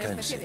Kenji.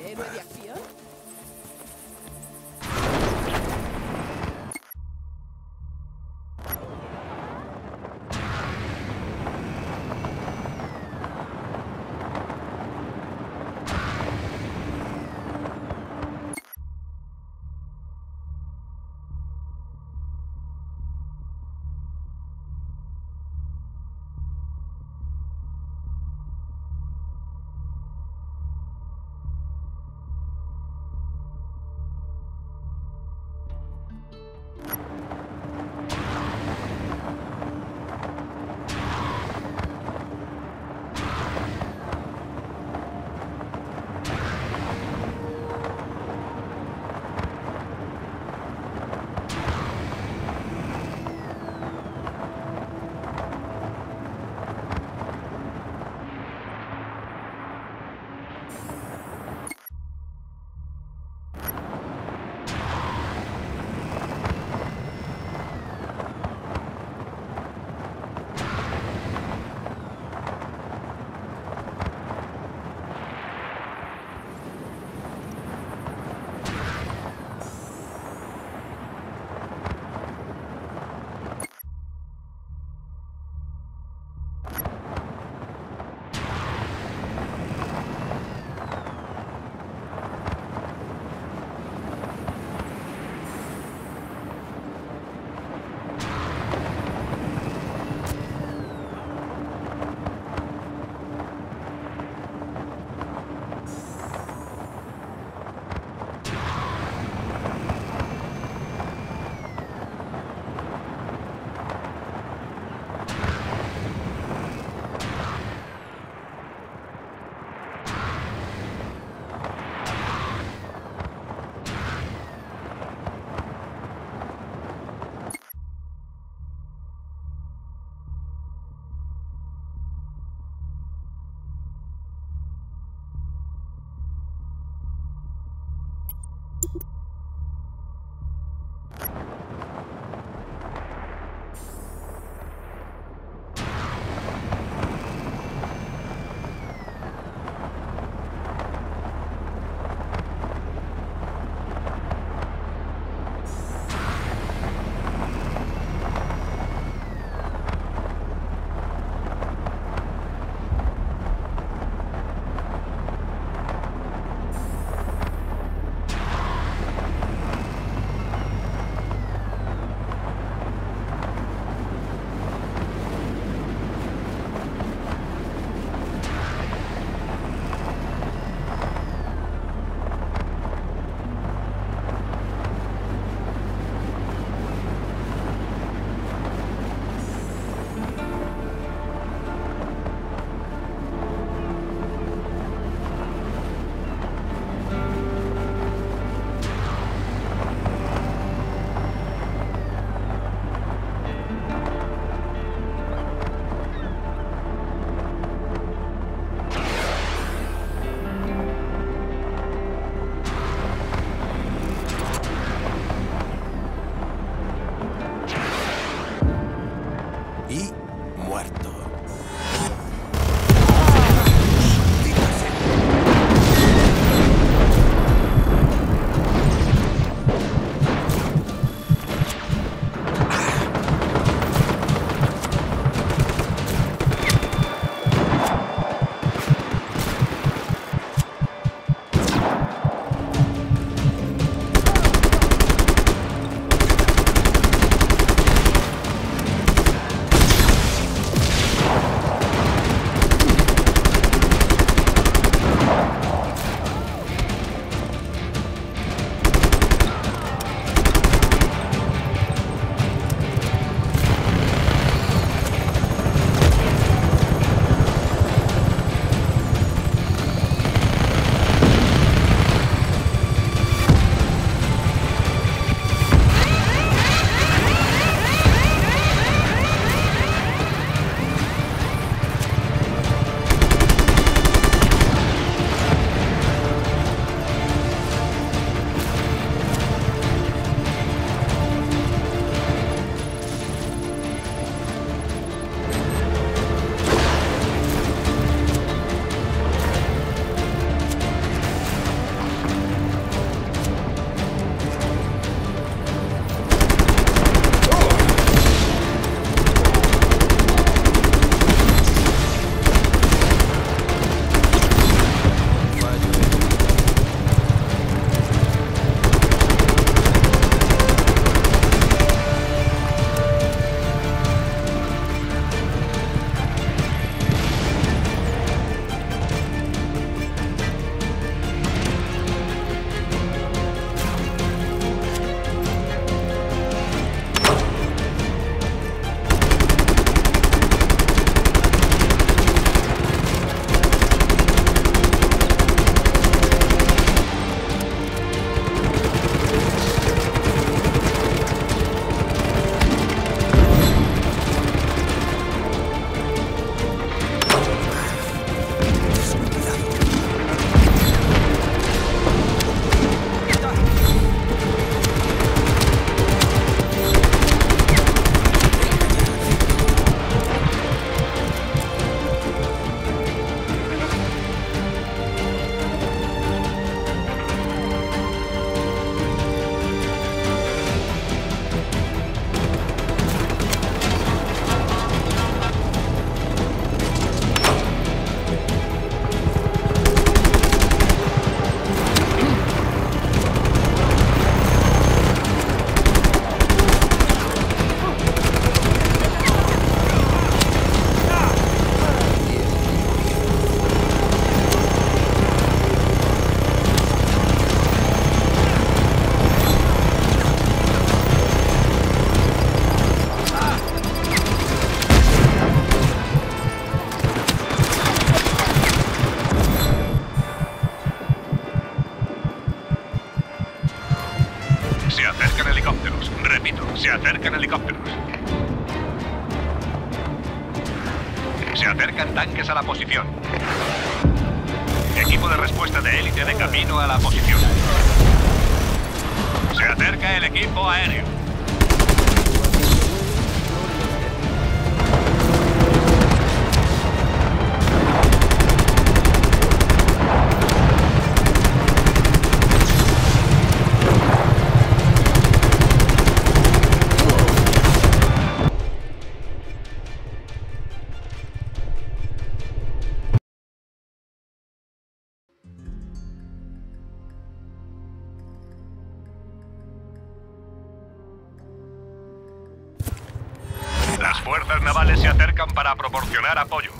Se acercan helicópteros. Se acercan tanques a la posición. Equipo de respuesta de élite de camino a la posición. Se acerca el equipo aéreo. Proporcionar apoyo.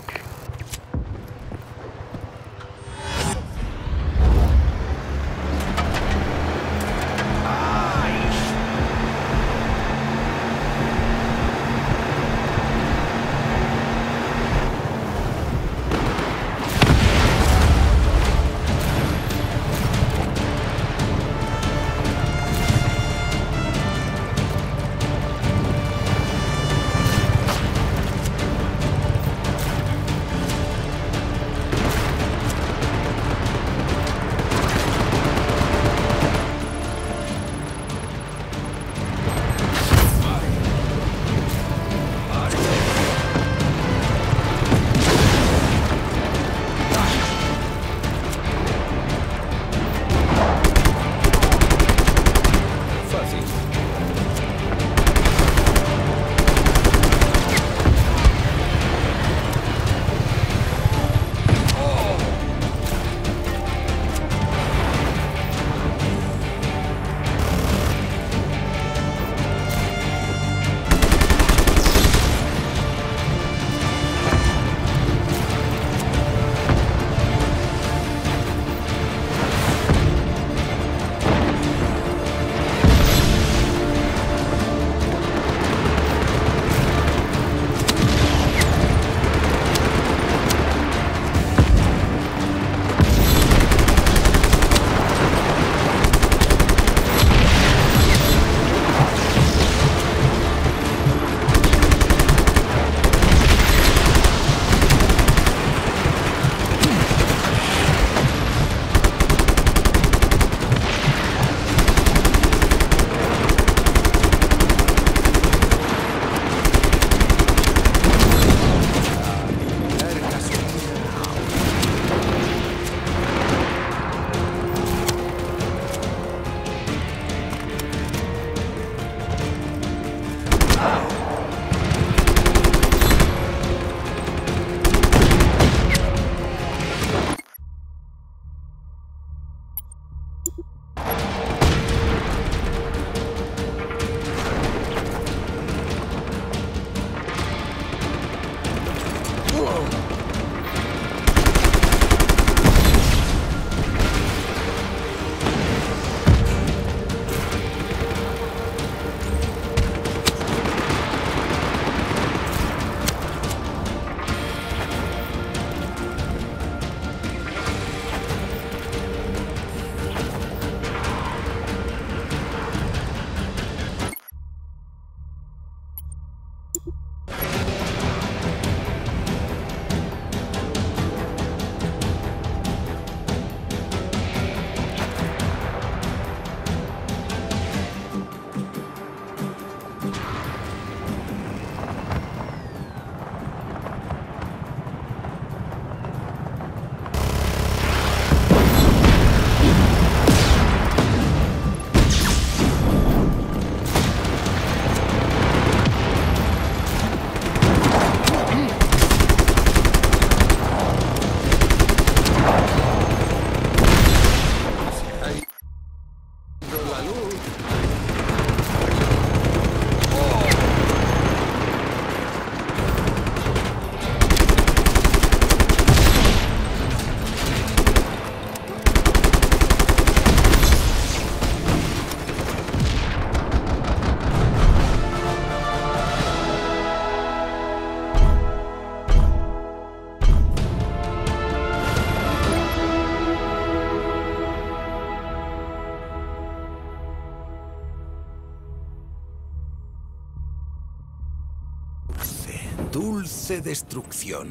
Dulce destrucción.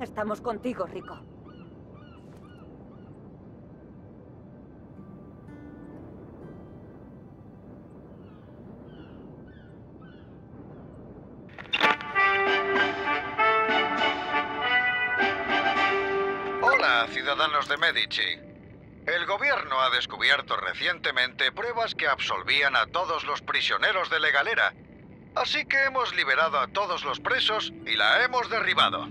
Estamos contigo, Rico. El gobierno ha descubierto recientemente pruebas que absolvían a todos los prisioneros de Legalera. Así que hemos liberado a todos los presos y la hemos derribado.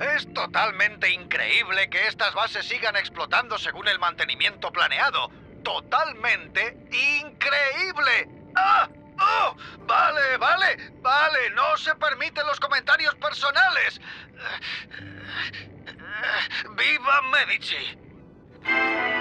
Es totalmente increíble que estas bases sigan explotando según el mantenimiento planeado. Totalmente increíble. ¡Ah! ¡Oh! Vale, vale, vale. No se permiten los comentarios personales. ¡Viva Medici! Música